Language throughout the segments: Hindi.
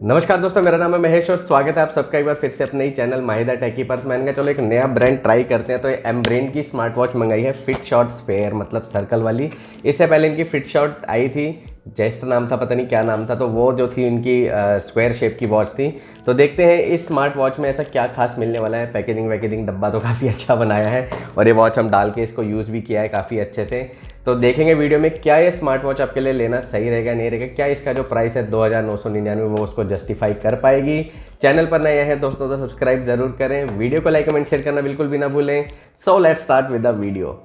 नमस्कार दोस्तों, मेरा नाम है महेश और स्वागत है आप सबका एक बार फिर से अपने ही चैनल माहिदा टैकी पर। मैंने कहा, चलो एक नया ब्रांड ट्राई करते हैं। तो एम ब्रेन की स्मार्ट वॉच मंगाई है फिट शॉट स्पेयर मतलब सर्कल वाली। इससे पहले इनकी फिट शॉट आई थी जैस्ट नाम था, पता नहीं क्या नाम था। तो वो जो थी, इनकी स्क्वायर शेप की वॉच थी। तो देखते हैं, इस स्मार्ट वॉच में ऐसा क्या खास मिलने वाला है। पैकेजिंग वैकेजिंग डब्बा तो काफ़ी अच्छा बनाया है। और ये वॉच हम डाल के इसको यूज़ भी किया है काफ़ी अच्छे से। तो देखेंगे वीडियो में क्या ये स्मार्ट वॉच आपके लिए लेना सही रहेगा, नहीं रहेगा, क्या इसका जो प्राइस है दो हज़ार नौ सौ निन्यानवे वो उसको जस्टिफाई कर पाएगी। चैनल पर नया है दोस्तों तो सब्सक्राइब ज़रूर करें। वीडियो को लाइक कमेंट शेयर करना बिल्कुल भी ना भूलें। So let start with the video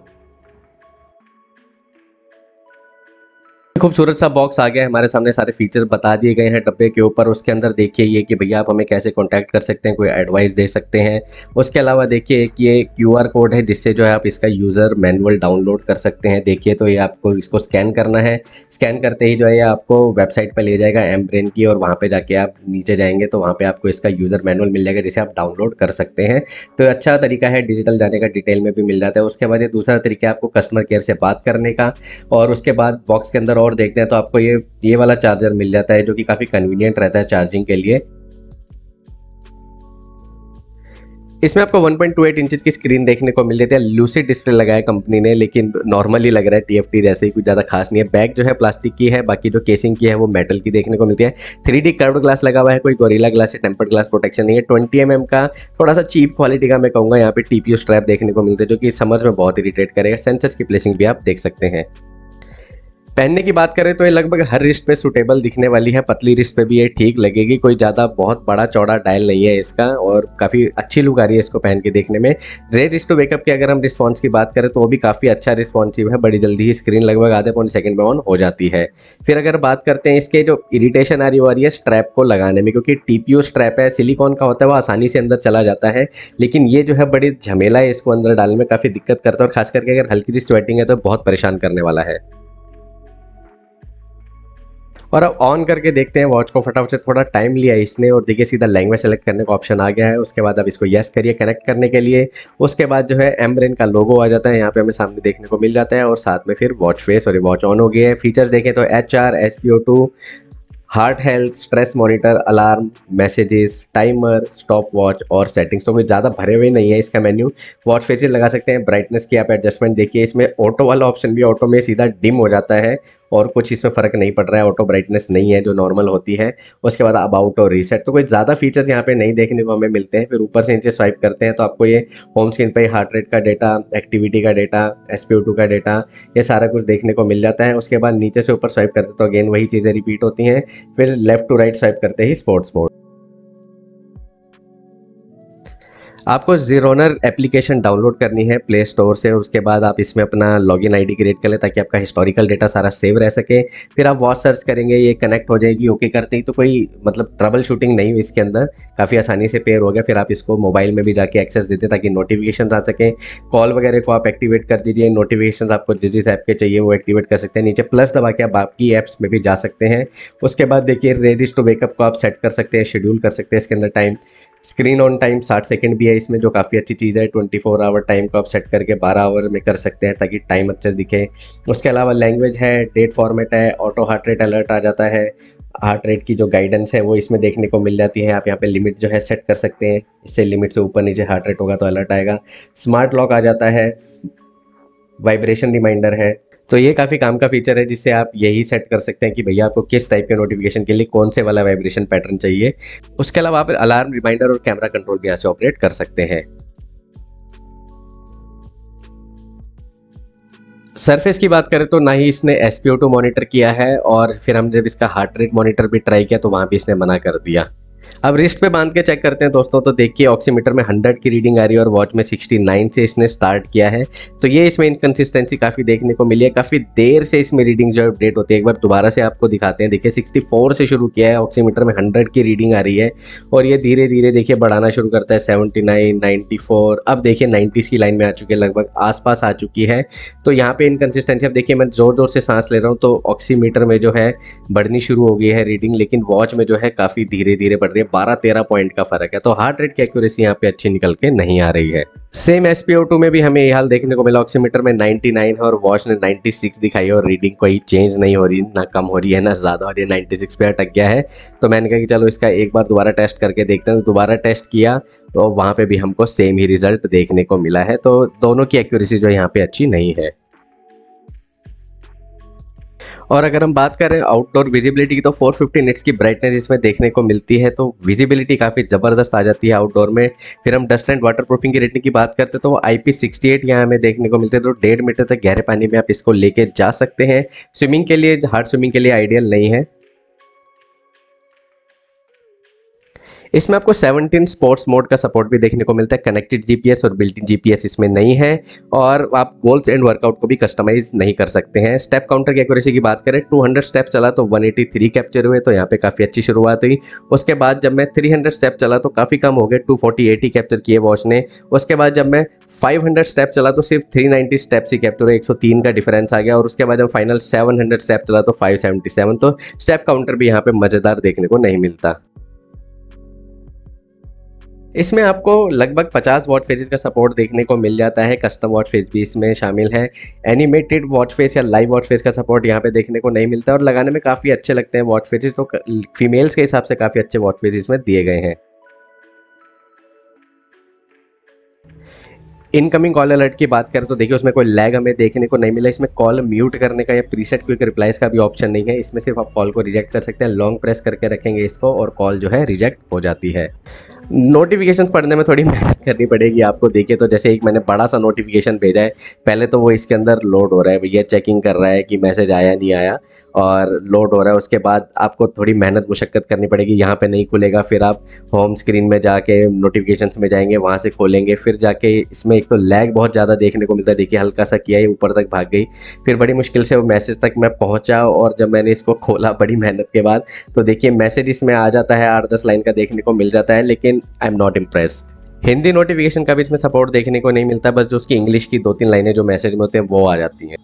खूबसूरत सा बॉक्स आ गया है। हमारे सामने सारे फीचर्स बता दिए गए हैं डब्बे के ऊपर। उसके अंदर देखिए ये कि भैया आप हमें कैसे कांटेक्ट कर सकते हैं, कोई एडवाइस दे सकते हैं। उसके अलावा देखिए एक ये क्यूआर कोड है, जिससे जो है आप इसका यूज़र मैनुअल डाउनलोड कर सकते हैं। देखिए तो ये आपको इसको स्कैन करना है। स्कैन करते ही जो है आपको वेबसाइट पर ले जाएगा एम ब्रेन की और वहाँ पर जाके आप नीचे जाएँगे तो वहाँ पर आपको इसका यूज़र मैनुअल मिल जाएगा, जिसे आप डाउनलोड कर सकते हैं। तो अच्छा तरीका है डिजिटल जाने का डिटेल में भी मिल जाता है। उसके बाद ये दूसरा तरीका है आपको कस्टमर केयर से बात करने का और उसके बाद बॉक्स के अंदर और देखते हैं तो आपको ये ये वाला चार्जर मिल जाता है जो कि काफ़ी कन्वीनियंट रहता है चार्जिंग के लिए। इसमें आपको 1.28 इंचेस की स्क्रीन देखने को मिल जाती है। लूसिड डिस्प्ले लगाया कंपनी ने, लेकिन नॉर्मली लग रहा है टीएफटी जैसे ही कुछ ज़्यादा खास नहीं है। बैक जो है प्लास्टिक की है, बाकी जो केसिंग की है वो मेटल की देखने को मिलती है। थ्री डी कर्व ग्लास लगा हुआ है, कोई गोरीला ग्लास या टेम्पर्ड ग्लास प्रोटेक्शन नहीं है। ट्वेंटी एम mm का थोड़ा सा चीप क्वालिटी का मैं कहूँगा, यहाँ पे टीपीयू स्ट्रैप देखने को मिलता है, जो कि समर्स में बहुत इरीटेट करेगा। सेंसर्स की प्लेसिंग भी आप देख सकते हैं। पहनने की बात करें तो ये लगभग हर रिस्ट पे सुटेबल दिखने वाली है। पतली रिस्ट पे भी ये ठीक लगेगी। कोई ज़्यादा बहुत बड़ा चौड़ा डायल नहीं है इसका और काफ़ी अच्छी लुक आ रही है इसको पहन के देखने में। रेड रिस्ट टू वेकअप की अगर हम रिस्पॉन्स की बात करें तो वो भी काफ़ी अच्छा रिस्पॉन्सिव है। बड़ी जल्दी ही स्क्रीन लगभग आधे पौने सेकंड में ऑन हो जाती है। फिर अगर बात करते हैं इसके जो इरीटेशन आ रही हो रही है स्ट्रैप को लगाने में, क्योंकि टीपीओ स्ट्रैप है सिलिकॉन का होता है, वो आसानी से अंदर चला जाता है। लेकिन ये जो है बड़ी झमेला है इसको अंदर डालने में काफ़ी दिक्कत करता है और खास करके अगर हल्की सी स्वेटिंग है तो बहुत परेशान करने वाला है। और अब ऑन करके देखते हैं वॉच को फटाफट से थोड़ा टाइम लिया इसने और देखिए सीधा लैंग्वेज सेलेक्ट करने का ऑप्शन आ गया है। उसके बाद अब इसको यस करिए कनेक्ट करने के लिए। उसके बाद जो है एमब्रेन का लोगो आ जाता है, यहाँ पे हमें सामने देखने को मिल जाता है और साथ में फिर वॉच फेस और वॉच ऑन हो गया है। फीचर्स देखें तो H R S P O two heart health stress monitor alarm messages timer stopwatch और सेटिंग्स तो कोई ज़्यादा भरे हुए नहीं है इसका मेन्यू वॉच फेसिस लगा सकते हैं ब्राइटनेस की आप एडजस्टमेंट देखिए। इसमें ऑटो वाला ऑप्शन भी ऑटो में सीधा डिम हो जाता है। और कुछ इसमें फ़र्क नहीं पड़ रहा है ऑटो ब्राइटनेस नहीं है जो नॉर्मल होती है। उसके बाद अबाउट और रीसेट तो कोई ज़्यादा फीचर्स यहाँ पे नहीं देखने को हमें मिलते हैं। फिर ऊपर से नीचे स्वाइप करते हैं तो आपको ये होम स्क्रीन पर हार्ट रेट का डेटा एक्टिविटी का डेटा एस का डेटा ये सारा कुछ देखने को मिल जाता है। उसके बाद नीचे से ऊपर स्वाइप करते तो अगेन वही चीज़ें रिपीट होती हैं। फिर लेफ़्ट टू राइट स्वाइप करते ही स्पोर्ट्स मोड आपको जीरोनर एप्लीकेशन डाउनलोड करनी है प्ले स्टोर से, उसके बाद आप इसमें अपना लॉगिन आईडी क्रिएट कर ले ताकि आपका हिस्टोरिकल डेटा सारा सेव रह सके। फिर आप वॉच सर्च करेंगे, ये कनेक्ट हो जाएगी ओके करते ही तो कोई मतलब ट्रबल शूटिंग नहीं हुई इसके अंदर। काफ़ी आसानी से पेयर हो गया, फिर आप इसको मोबाइल में भी जाके एक्सेस देते ताकि नोटिफिकेशन आ सकें। कॉल वगैरह को आप एक्टिवेट कर दीजिए नोटिफिकेशन आपको जिस जिस ऐप के चाहिए वो एक्टिवेट कर सकते हैं। नीचे प्लस दबा के आप बाकी ऐप्स में भी जा सकते हैं। उसके बाद देखिए रेडिस टू वेकअप को आप सेट कर सकते हैं शेड्यूल कर सकते हैं इसके अंदर टाइम स्क्रीन ऑन टाइम साठ सेकंड भी है, इसमें जो काफ़ी अच्छी चीज़ है, ट्वेंटी फोर आवर टाइम को आप सेट करके बारह आवर में कर सकते हैं ताकि टाइम अच्छे से दिखे। उसके अलावा लैंग्वेज है, डेट फॉर्मेट है, ऑटो हार्ट रेट अलर्ट आ जाता है। हार्ट रेट की जो गाइडेंस है, वो इसमें देखने को मिल जाती है। आप यहाँ पे लिमिट जो है सेट कर सकते हैं। इससे लिमिट से ऊपर नीचे हार्ट रेट होगा तो अलर्ट आएगा। स्मार्ट लॉक आ जाता है। वाइब्रेशन रिमाइंडर है। तो ये काफ़ी काम का फीचर है जिससे आप यही सेट कर सकते हैं कि भैया आपको किस टाइप के नोटिफिकेशन के लिए कौन से वाला वाइब्रेशन पैटर्न चाहिए। उसके अलावा आप अलार्म रिमाइंडर और कैमरा कंट्रोल भी यहाँ से ऑपरेट कर सकते हैं। सरफेस की बात करें तो ना ही इसने एस पी मॉनिटर किया है और फिर हम जब इसका हार्ट रेट मॉनिटर भी ट्राई किया तो वहाँ भी इसने मना कर दिया। अब रिस्ट पे बाँध के चेक करते हैं दोस्तों तो देखिए ऑक्सीमीटर में 100 की रीडिंग आ रही है और वॉच में 69 से इसने स्टार्ट किया है। तो ये इसमें इनकन्सिस्टेंसी काफ़ी देखने को मिली है, काफ़ी देर से इसमें रीडिंग जो है अपडेट होती है। एक बार दोबारा से आपको दिखाते हैं। देखिए 64 से शुरू किया है ऑक्सीमीटर में 100 की रीडिंग आ रही है और ये धीरे धीरे देखिए बढ़ाना शुरू करता है। सेवेंटी नाइन अब देखिए नाइन्टीज़ की लाइन में आ चुकी है, लगभग आसपास आ चुकी है। तो यहाँ पे इनकन्सिस्टेंसी अब देखिए मैं ज़ोर ज़ोर से सांस ले रहा हूँ तो ऑक्सीमीटर में जो है बढ़नी शुरू हो गई है रीडिंग लेकिन वॉच में जो है काफ़ी धीरे धीरे बढ़ रही है। बारह तेरह पॉइंट का फ़र्क है। तो हार्ट रेट की एक्यूरेसी यहाँ पे अच्छी निकल के नहीं आ रही है। सेम एस में भी हमें ये हाल देखने को मिला। ऑक्सीमीटर में 99 है और वॉच ने 96 दिखाई और रीडिंग कोई चेंज नहीं हो रही, ना कम हो रही है, ना ज़्यादा रही है। 96 पे अटक गया है। तो मैंने कहा कि चलो इसका एक बार दोबारा टेस्ट करके देखते हैं। तो दोबारा टेस्ट किया तो वहाँ पे भी हमको सेम ही रिज़ल्ट देखने को मिला है। तो दोनों की एक्यूरेसी जो यहाँ पे अच्छी नहीं है। और अगर हम बात करें आउटडोर विजिबिलिटी की तो 450 फिफ्टी निट्स की ब्राइटनेस इसमें देखने को मिलती है तो विजिबिलिटी काफ़ी ज़बरदस्त आ जाती है आउटडोर में। फिर हम डस्ट एंड वाटर प्रूफिंग की रेटिंग की बात करते तो आई पी सिक्सटी एट यहाँ हमें देखने को मिलते हैं तो डेढ़ मीटर तक गहरे पानी में आप इसको लेके जा सकते हैं। स्विमिंग के लिए हार्ड स्विमिंग के लिए आइडियल नहीं है। इसमें आपको 17 स्पोर्ट्स मोड का सपोर्ट भी देखने को मिलता है। कनेक्टेड जीपीएस और बिल्ट इन जीपीएस इसमें नहीं है और आप गोल्स एंड वर्कआउट को भी कस्टमाइज नहीं कर सकते हैं। स्टेप काउंटर की एक्यूरेसी की बात करें 200 स्टेप चला तो 183 कैप्चर हुए तो यहाँ पे काफ़ी अच्छी शुरुआत हुई। उसके बाद जब मैं 300 स्टेप चला तो काफ़ी कम हो गए 240 80 कैप्चर किए वॉच ने। उसके बाद जब मैं 500 स्टेप चला तो सिर्फ़ 390 स्टेप्स ही कैप्चर हुए 103 का डिफरेंस आ गया। और उसके बाद जब फाइनल 700 स्टेप चला तो 577 तो स्टेप काउंटर भी यहाँ पे मज़ेदार देखने को नहीं मिलता। इसमें आपको लगभग 50 वॉट फेजेस का सपोर्ट देखने को मिल जाता है। कस्टम वॉच फेस भी इसमें शामिल है। एनिमेटेड वॉट फेस या लाइव वॉट फेस का सपोर्ट यहाँ पे देखने को नहीं मिलता और लगाने में काफ़ी अच्छे लगते हैं वॉट फेसेस तो फीमेल्स के हिसाब से काफ़ी अच्छे वॉच फेस इसमें दिए गए हैं। इनकमिंग कॉल अलर्ट की बात करें तो देखिए, उसमें कोई लैग हमें देखने को नहीं मिला। इसमें कॉल म्यूट करने का या प्रीसेट क्विक रिप्लाइज का भी ऑप्शन नहीं है। इसमें सिर्फ़ आप कॉल को रिजेक्ट कर सकते हैं। लॉन्ग प्रेस करके रखेंगे इसको और कॉल जो है रिजेक्ट हो जाती है। नोटिफिकेशन पढ़ने में थोड़ी मेहनत करनी पड़ेगी आपको। देखिए तो जैसे एक मैंने बड़ा सा नोटिफिकेशन भेजा है, पहले तो वो इसके अंदर लोड हो रहा है, भैया चेकिंग कर रहा है कि मैसेज आया नहीं आया और लोड हो रहा है, उसके बाद आपको थोड़ी मेहनत मुशक्क़त करनी पड़ेगी, यहाँ पे नहीं खुलेगा, फिर आप होम स्क्रीन में जाके नोटिफिकेशन में जाएँगे, वहाँ से खोलेंगे, फिर जाके इसमें एक तो लैग बहुत ज़्यादा देखने को मिलता है, देखिए हल्का सा किया है ऊपर तक भाग गई, फिर बड़ी मुश्किल से वो मैसेज तक मैं पहुँचा और जब मैंने इसको खोला बड़ी मेहनत के बाद तो देखिए मैसेज इसमें आ जाता है, आठ दस लाइन का देखने को मिल जाता है, लेकिन I am not impressed Hindi notification का भी इसमें सपोर्ट देखने को नहीं मिलता, बस जो उसकी इंग्लिश की दो तीन लाइनें जो मैसेज में होते हैं, वो आ जाती हैं।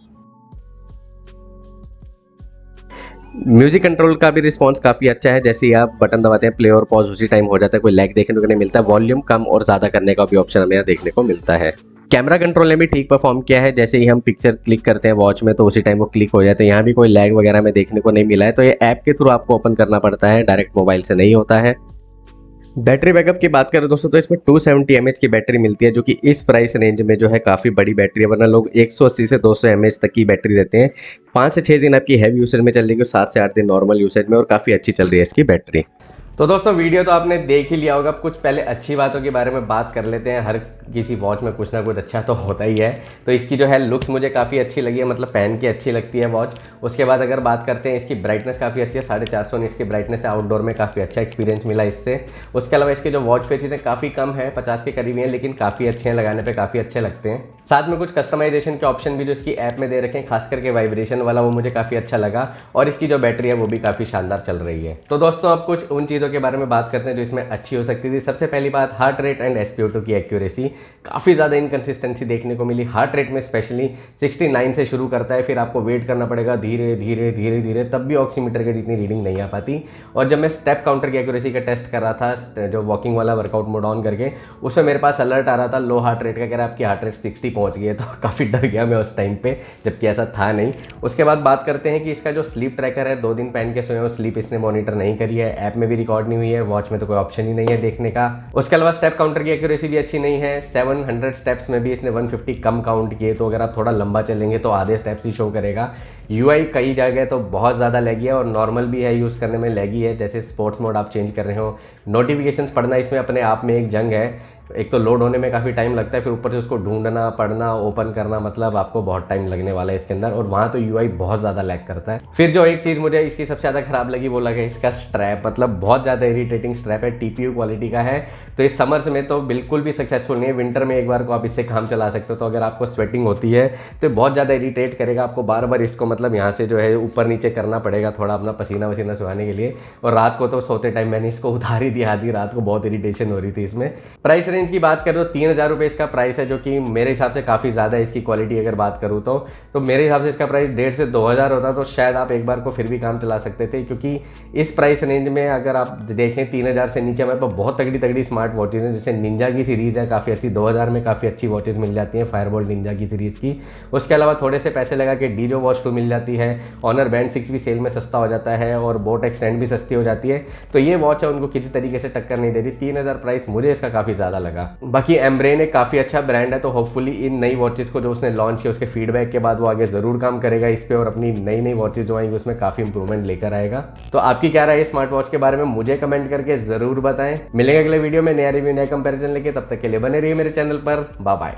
म्यूज़िक कंट्रोल का भी रिस्पांस काफ़ी अच्छा है, जैसे ही आप बटन दबाते हैं प्ले और पॉज उसी टाइम हो जाता है, कोई लैग देखने को नहीं मिलता वॉल्यूम कम और ज़्यादा करने का भी ऑप्शन हमें यहाँ देखने को मिलता है। कैमरा कंट्रोल ने भी ठीक परफॉर्म किया है, जैसे ही हम पिक्चर क्लिक करते हैं वॉच में तो उसी टाइम वो क्लिक हो जाते हैं। यहाँ भी कोई लैग वगैरह में देखने को नहीं मिला है तो ये ऐप के थ्रू आपको ओपन करना पड़ता है डायरेक्ट मोबाइल से नहीं होता है। बैटरी बैकअप की बात करें दोस्तों तो इसमें 270 सेवेंटी की बैटरी मिलती है, जो कि इस प्राइस रेंज में जो है काफ़ी बड़ी बैटरी है, वरना लोग 180 से 200 सौ तक की बैटरी देते हैं। पाँच से छः दिन आपकी हैवी यूसेज में चल रही है सात से आठ दिन नॉर्मल यूसेज में, और काफ़ी अच्छी चल रही है इसकी बैटरी। तो दोस्तों, वीडियो तो आपने देख ही लिया होगा, कुछ पहले अच्छी बातों के बारे में बात कर लेते हैं, हर किसी वॉच में कुछ ना कुछ अच्छा तो होता ही है। तो इसकी जो है लुक्स मुझे काफ़ी अच्छी लगी है मतलब पहन के अच्छी लगती है वॉच उसके बाद अगर बात करते हैं, इसकी ब्राइटनेस काफ़ी अच्छी है, साढ़े चार सौ निट्स की ब्राइटनेस है आउटडोर में काफ़ी अच्छा एक्सपीरियंस मिला इससे। उसके अलावा इसके जो वॉच फेसिस हैं, काफ़ी कम है, पचास के करीब हैं लेकिन काफ़ी अच्छे हैं, लगाने पर काफ़ी अच्छे लगते हैं। साथ में कुछ कस्टमाइजेशन के ऑप्शन भी जो इसकी ऐप में दे रखे हैं, खास करके वाइब्रेशन वाला, वो मुझे काफ़ी अच्छा लगा। और इसकी जो बैटरी है, वो भी काफ़ी शानदार चल रही है। तो दोस्तों, अब कुछ उन चीज़ों के बारे में बात करते हैं, जो इसमें अच्छी हो सकती थी। सबसे पहली बात हार्ट रेट एंड एस की एक्यूरेसी काफ़ी ज़्यादा इनकन्सिस्टेंसी देखने को मिली। हार्ट रेट में स्पेशली 69 से शुरू करता है, फिर आपको वेट करना पड़ेगा धीरे धीरे धीरे धीरे, तब भी ऑक्सीमीटर की जितनी रीडिंग नहीं आ पाती। और जब मैं स्टेप काउंटर की एक्यूरेसी का टेस्ट कर रहा था जो वॉकिंग वाला वर्कआउट मोड ऑन करके, उसमें मेरे पास अलर्ट आ रहा था लो हार्ट रेट का, कह रहा आपकी हार्ट रेट सिक्सटी पहुँच गई है। तो काफ़ी डर गया मैं उस टाइम पर जबकि ऐसा था नहीं। उसके बाद बात करते हैं कि इसका जो स्लीप ट्रैकर है, दो दिन पहन के सोए स्लीप इसने मॉनिटर नहीं करी है। ऐप में भी रिकॉर्ड नहीं हुई है वॉच में तो कोई ऑप्शन ही नहीं है देखने का। उसके अलावा स्टेप काउंटर की एक्यूरेसी भी अच्छी नहीं है। सेवन हंड्रेड स्टेप्स में भी इसने 150 कम काउंट किए तो अगर आप थोड़ा लंबा चलेंगे तो आधे स्टेप्स ही शो करेगा। यूआई कई जगह तो बहुत ज़्यादा लैगी है और नॉर्मल भी है यूज़ करने में लैगी है, जैसे स्पोर्ट्स मोड आप चेंज कर रहे हो। नोटिफिकेशन पढ़ना इसमें अपने आप में एक जंग है। एक तो लोड होने में काफ़ी टाइम लगता है, फिर ऊपर से उसको ढूंढना, पढ़ना ओपन करना मतलब आपको बहुत टाइम लगने वाला है इसके अंदर और वहाँ तो यूआई बहुत ज़्यादा लैक करता है। फिर जो एक चीज़ मुझे इसकी सबसे ज़्यादा खराब लगी, वो लगे इसका स्ट्रैप मतलब बहुत ज़्यादा इरीटेटिंग स्ट्रैप है टी क्वालिटी का है। तो इस समर्स में तो बिल्कुल भी सक्सेसफुल नहीं है विंटर में एक बार को आप इससे काम चला सकते हो तो अगर आपको स्वेटिंग होती है तो बहुत ज़्यादा इरीटेट करेगा आपको बार बार इसको मतलब यहाँ से जो है ऊपर नीचे करना पड़ेगा थोड़ा अपना पसीना वसीना सुहाने के लिए। और रात को तो सोते टाइम मैंने इसको उधार ही दिया, आधी रात को बहुत इरीटेशन हो रही थी इसमें। प्राइस रेंज रेंज की बात करें तो तीन हज़ार रुपये इसका प्राइस है, जो कि मेरे हिसाब से काफ़ी ज़्यादा है इसकी क्वालिटी अगर बात करूँ तो। तो मेरे हिसाब से इसका प्राइस डेढ़ से दो हज़ार होता तो शायद आप एक बार को फिर भी काम चला सकते थे, क्योंकि इस प्राइस रेंज में अगर आप देखें तीन हज़ार से नीचे हमारे पास बहुत तगड़ी तगड़ी स्मार्ट वॉचेज़ हैं, जैसे निंजा की सीरीज़ है, काफ़ी अच्छी, दो हज़ार में काफ़ी अच्छी वॉचेज़ मिल जाती हैं फायरबोल्ट निंजा की सीरीज़ की। उसके अलावा थोड़े से पैसे लगा के डीजो वॉच टू मिल जाती है ऑनर बैंड सिक्स भी सेल में सस्ता हो जाता है और बोट एक्सटेंड भी सस्ती हो जाती है। तो ये वॉच है, उनको किसी तरीके से टक्कर नहीं दे रही तीन हज़ार प्राइस मुझे इसका काफ़ी ज़्यादा लगा। बाकी एम्ब्रेन एक काफ़ी अच्छा ब्रांड है तो होपफुली इन नई वॉचेस को जो उसने लॉन्च किया, उसके फीडबैक के बाद वो आगे ज़रूर काम करेगा इस पर और अपनी नई नई वॉचेस जो आएँगी, उसमें काफ़ी इंप्रूवमेंट लेकर आएगा। तो आपकी क्या राय स्मार्ट वॉच के बारे में? मुझे कमेंट करके ज़रूर बताएँ। मिलेंगे अगले वीडियो में नया रिव्यू नया कंपेरिजन लेके। तब तक के लिए बने रही मेरे चैनल पर। बाय